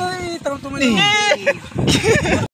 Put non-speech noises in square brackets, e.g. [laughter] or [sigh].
Ay, tarong tumalim. [laughs]